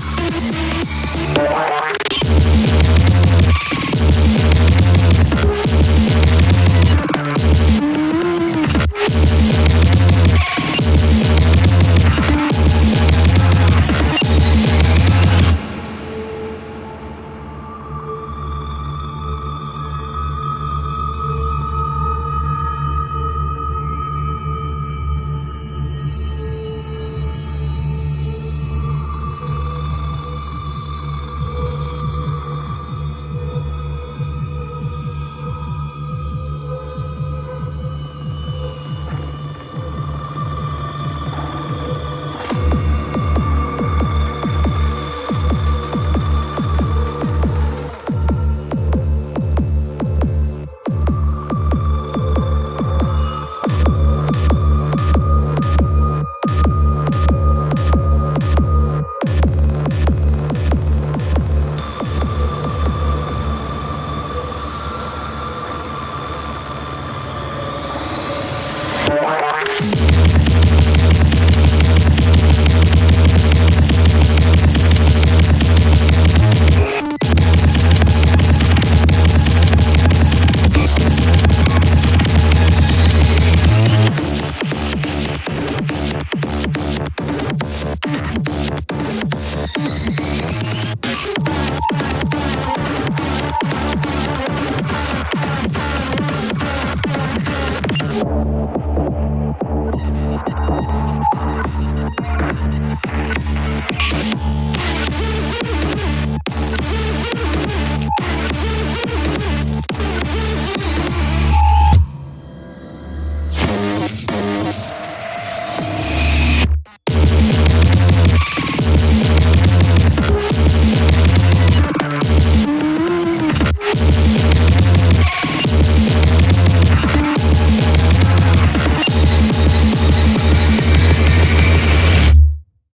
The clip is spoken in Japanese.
Yeah.